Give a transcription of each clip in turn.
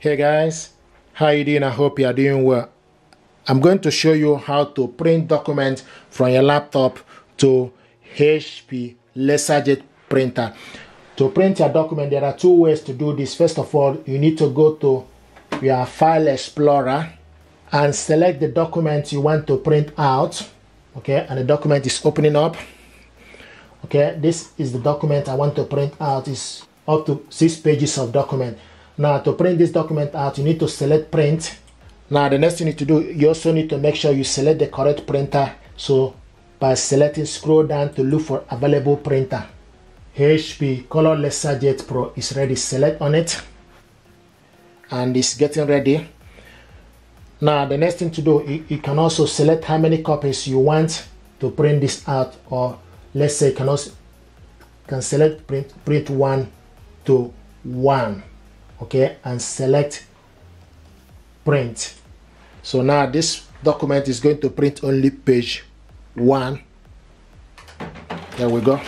Hey guys, how you doing? I hope you are doing well. I'm going to show you how to print documents from your laptop to HP LaserJet printer. To print your document, there are two ways to do this. First of all, you need to go to your File Explorer and select the document you want to print out. Okay, and the document is opening up. Okay, this is the document I want to print out. It's up to six pages of document. Now, to print this document out, you need to select print now the next thing you need to do, you also need to make sure you select the correct printer. So by selecting scroll down to look for available printer. HP Color LaserJet Pro is ready. Select on it and it's getting ready. Now the next thing to do, you, you can also select how many copies you want to print this out or let's say you can also can select print print one to one okay and select print. So now this document is going to print only page one. There we go.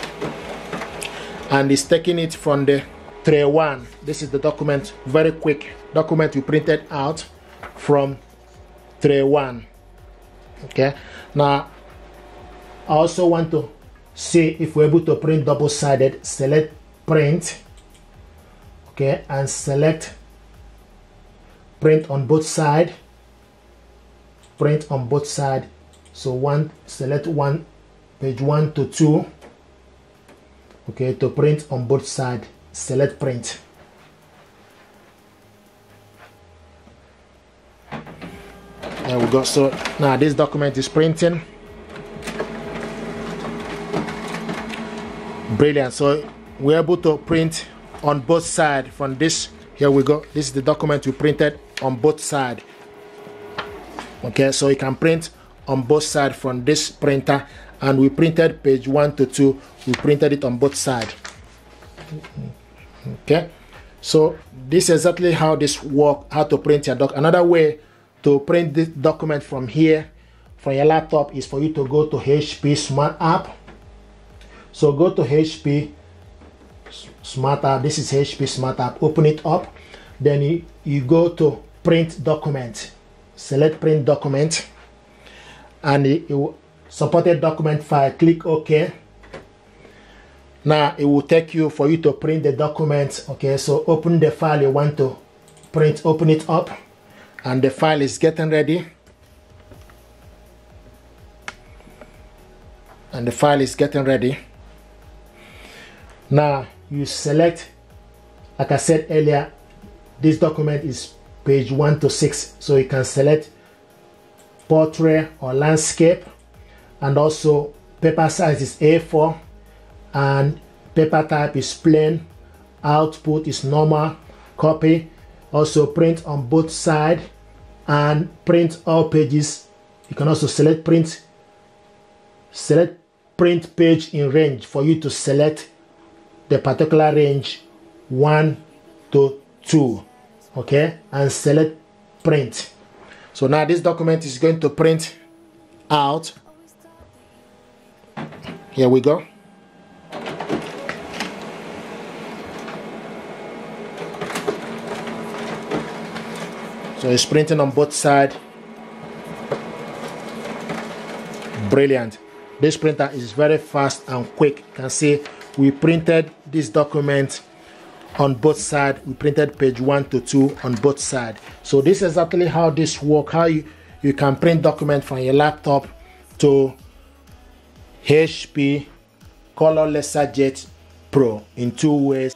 And it's taking it from the tray one. This is the document very quick document we printed out from tray one. Okay now i also want to see if we're able to print double-sided select print okay and select print on both side. Print on both side. So one select one page one to two okay to print on both side. Select print. There we go. So now this document is printing. Brilliant. So we're able to print on both side. From this here we go. This is the document we printed on both side. Okay so you can print on both side from this printer. And we printed page one to two. We printed it on both side. Okay so this is exactly how this work how to print your doc another way to print this document from here from your laptop is for you to go to hp smart app. So go to hp smart app this is hp smart app. Open it up. Then you, you go to print document. Select print document. And it, it will supported document file. Click ok. Now it will take you for you to print the document. Okay so open the file you want to print. Open it up. And the file is getting ready. And the file is getting ready now you select like I said earlier this document is page 1 to 6 so you can select portrait or landscape and also paper size is A4 and paper type is plain. Output is normal copy. Also print on both side and print all pages. You can also select print select print page in range for you to select the particular range 1 to 2 okay? And select print. So now this document is going to print out. Here we go. So it's printing on both sides. Brilliant. This printer is very fast and quick. You can see we printed this document on both sides we printed page 1 to 2 on both sides so this is exactly how this work how you you can print document from your laptop to HP Color LaserJet Pro in two ways